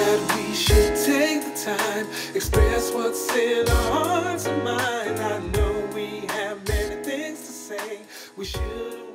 that we should take the time, express what's in our hearts and mind. I know we have many things to say. We should.